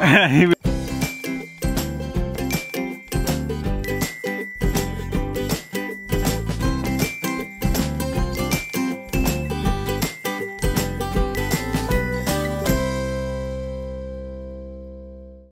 he